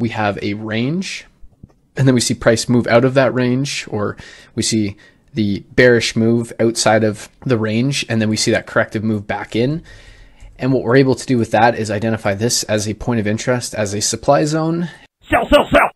we have a range, and then we see price move out of that range, or we see the bearish move outside of the range, and then we see that corrective move back in. And what we're able to do with that is identify this as a point of interest, as a supply zone. Sell, sell, sell!